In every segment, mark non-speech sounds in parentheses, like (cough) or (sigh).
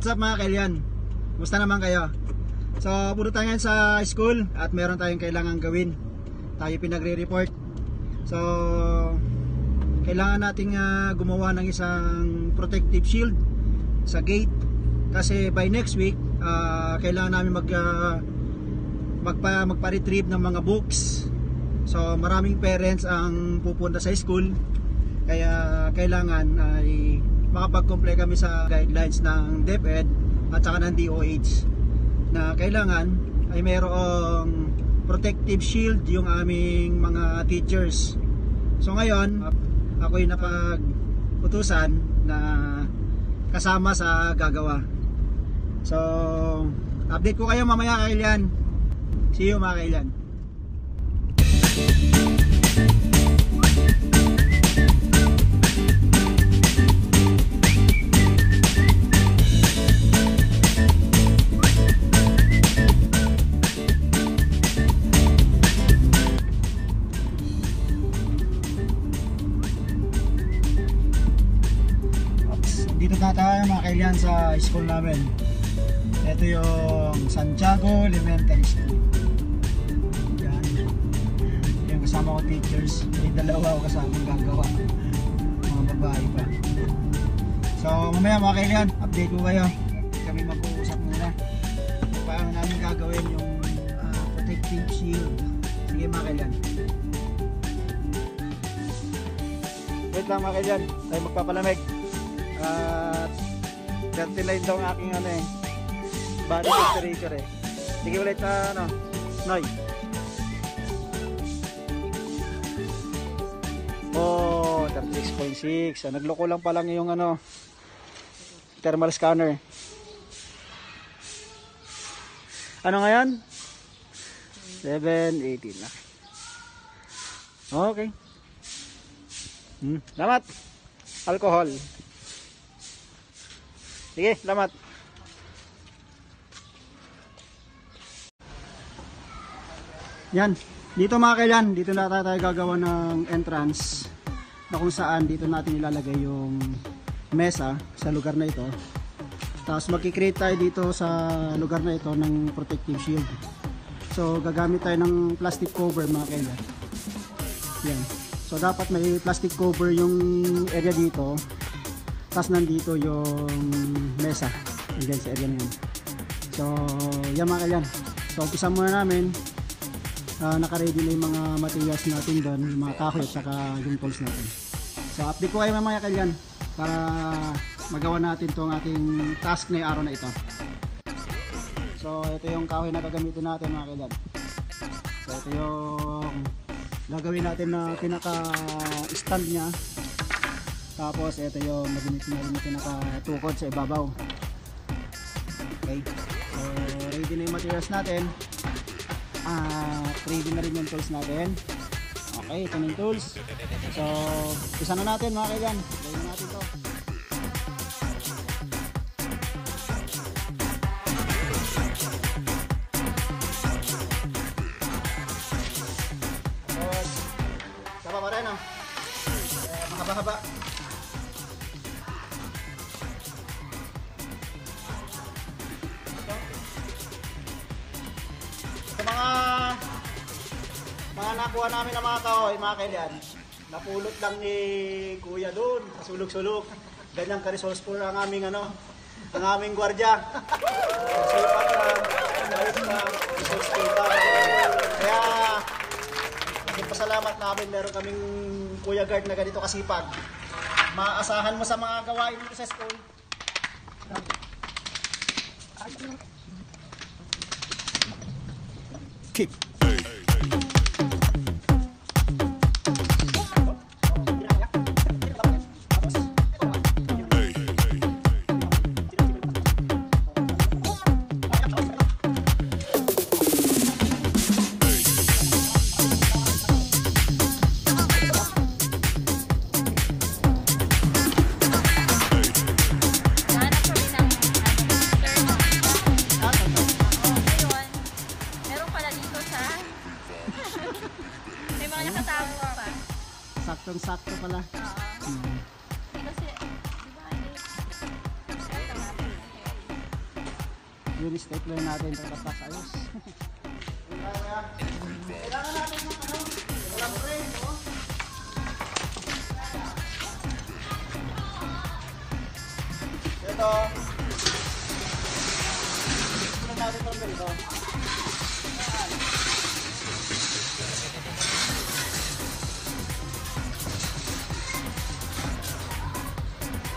What's up mga kailyan? Musta naman kayo? So, puro tayo sa school at meron tayong kailangan gawin. Tayo pinagre-report. So, kailangan nating ah, gumawa ng isang protective shield sa gate kasi by next week ah, kailangan namin mag ah, magpa magpa-retrieve ng mga books. So, maraming parents ang pupunta sa school kaya kailangan ay makapag-comply kami sa guidelines ng DepEd at saka ng DOH na kailangan ay mayroong protective shield yung aming mga teachers. So ngayon, ako'y napag-utusan na kasama sa gagawa. So, update ko kayo mamaya kailan. See you mga kailan. Sa school namin. Ito yung Santiago Elementary School. Yan. Yung kasama ko teachers. May dalawa ako kasama gagawa. Mga babae pa. So mamaya mga kailan, update ko kayo. Kami mag-uusap muna. Paano namin gagawin yung ah, protective shield. Sige mga kailan. Wait lang mga kailan. Tayo magpapalamig. At 39 daw ang aking ano eh. Body temperature eh. Sige ulit sa ano. Noy. Oh, 36.6. Ah, nagloko lang pa lang yung ano thermal scanner. Ano ngayon? 7.18 na. Okay. Hmm, salamat. Alcohol. Sige, salamat. Yan. Dito mga kailan, dito na tayo gagawa ng entrance na kung saan dito natin ilalagay yung mesa sa lugar na ito. Tapos magkikreate tayo dito sa lugar na ito ng protective shield. So gagamit tayo ng plastic cover mga kailan. Yan. So dapat may plastic cover yung area dito. Tapos nandito yung mesa. Andyan sa area na yan. So yan mga kailan. So umpisa muna namin uh, naka-ready na yung mga materials natin doon, yung mga kahoy at saka yung tools natin. So update ko kayo mamaya kailan para magawa natin tong ating task na araw na ito. So ito yung kahoy na gagamitin natin mga kailan. So ito yung gagawin natin na pinaka stand niya. Tapos ito yung maginit na rin na pinaka tukod sa ibabaw. Okay. So ready na yung materials natin. Ah ready na rin yung tools natin. Okay ito yung tools. So isa na natin mga kaigan gawin natin to mga nakuha namin ng mga kahoy, mga kailan, napulot lang ni Kuya doon, sa sulok-sulok. Ganyang ka-resourceful ang aming ano, ang aming gwardya. Sipag na, ayos na, resourceful pa. Kaya, pasalamat namin meron kaming Kuya Guard na ganito kasipag. Maasahan mo sa mga gawain dito sa school. Keep. Yun, stapler natin. Tapos ayos. Kailangan natin ng ano, walang frame, no? Ito. Ito natin itong.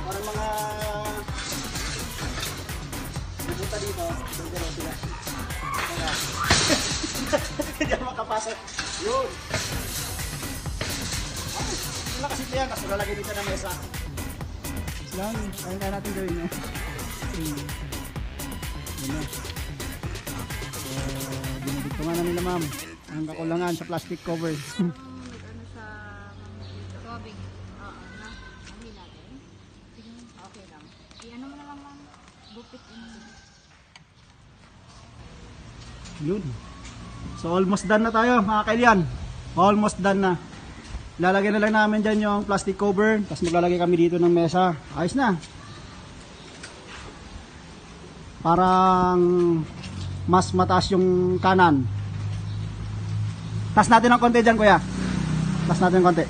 Parang mga Dito sila. Hindi ako makapasok. Yun. Ay, lang kasi yan. Kasi lalagay dito ng mesa. Lang, kaya kaya natin gawin eh. Hmm. Yun na. So, dinidiktungan na nila ma'am. Ang kakulangan sa plastic cover. (laughs) ano sa tubig. Oo, na. Ano natin? Sige, okay lang. I-ano mo na lang ma'am. Gupit mo. Yun. So almost done na tayo mga kailyan. Almost done na. Lalagyan na lang namin dyan yung plastic cover. Tapos maglalagay kami dito ng mesa. Ayos na. Parang mas mataas yung kanan. Tas natin ng konti dyan kuya. Tas natin ng konti.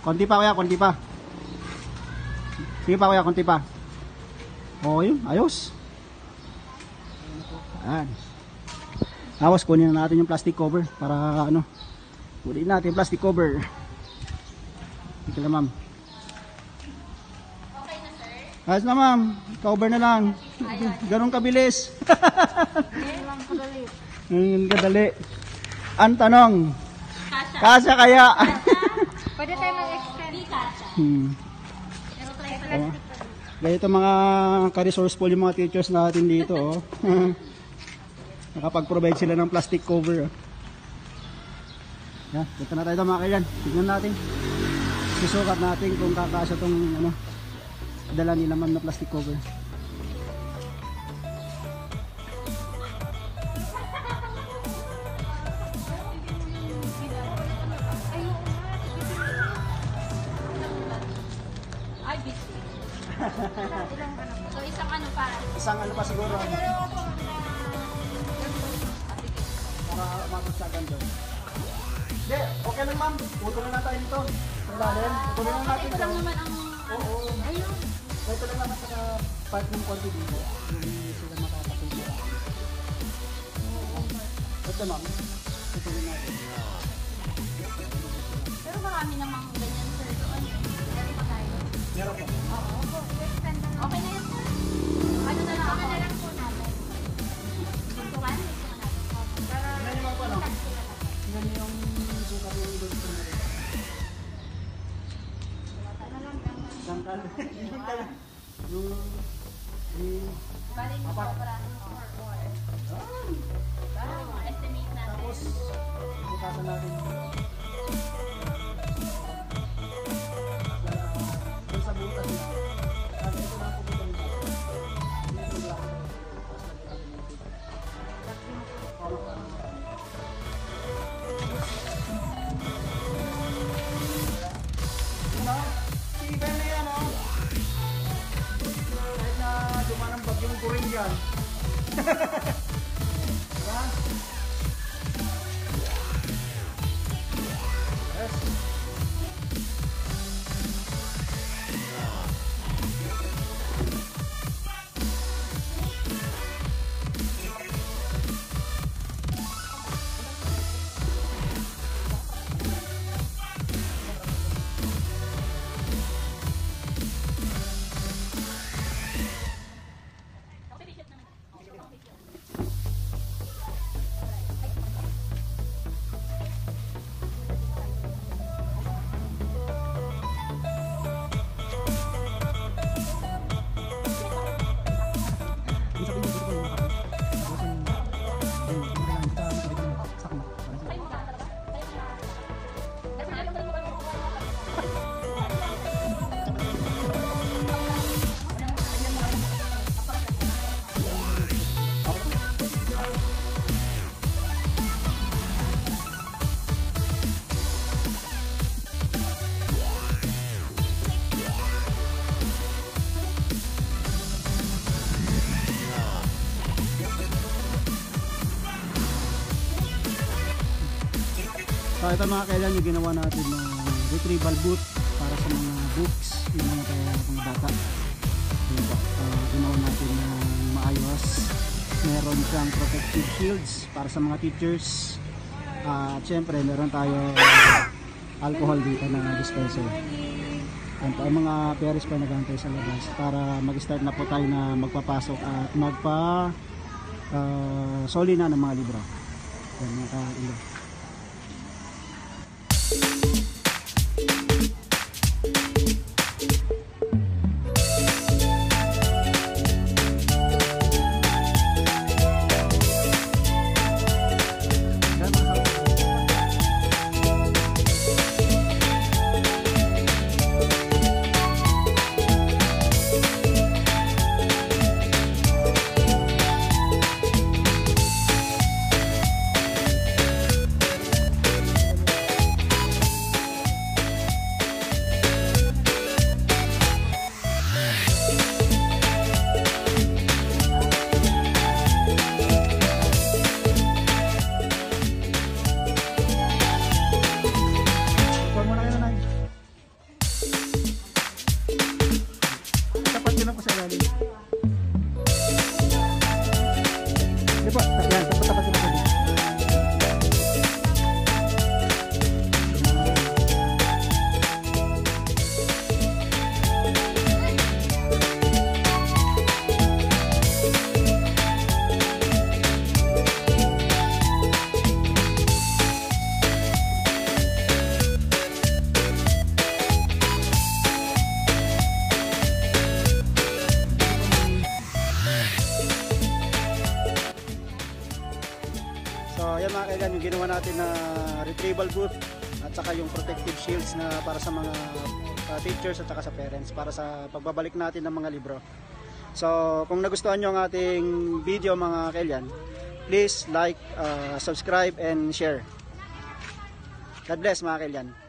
Konti pa kuya, konti pa. Sige pa kuya, konti pa. Oo yun, ayos. Ayan. Tapos kunin na natin yung plastic cover para ano. Kunin natin yung plastic cover. Ito na ma'am. Okay na sir? Ayos na ma'am. Cover na lang. Ganun kabilis. (laughs) Ganun kadali. Ang tanong, Kasha. kasya kaya? (laughs) Pwede tayo mag-extend. Di kasha. hmm. Pero try pala. Oh. Ganito mga ka-resourceful yung mga teachers natin dito. Oh. (laughs) Nakapag-provide sila ng plastic cover. Oh. Yan, punta na tayo doon, mga kailan. Tignan natin. Susukat natin kung kakasya tong ano, dala nila ma'am na plastic cover. Isang ano pa siguro. Para mapagsagan doon. Hindi, okay lang ma'am. Putulin na tayo dito. Sa lalim. Putulin lang natin Ito lang naman ang... Oo. Ayun. Ito lang naman sa part ng konti dito. Hindi sila makakapagpira. Ito ma'am. Putulin natin. Pero marami namang ganyan, Okay na yan. Ano na lang na lang po natin. Tuntukan? Para... Tingnan niyo ma'am po, no? Tingnan niyo yung yung doon sa meron. Sangkal. Yung... Yung... Bali mo pa para or or. Para estimate. Tapos, butasan natin. So ito mga kailan yung ginawa natin ng retrieval boot para sa mga books, yung mga kaya mga bata. Yun po, ah, ginawa natin ng maayos. Meron siyang protective shields para sa mga teachers. Ah, At syempre meron tayo alcohol dito na dispenser. Ang mga parents pa nagantay sa labas para mag-start na po tayo na magpapasok at magpa ah, soli na ng mga libro. Yan mga. Yan, So, yan mga kailan, yung ginawa natin na retrieval boot at saka yung protective shields na para sa mga uh, teachers at saka sa parents para sa pagbabalik natin ng mga libro. So, kung nagustuhan nyo ang ating video mga kailan, please like, uh, subscribe, and share. God bless mga kailan.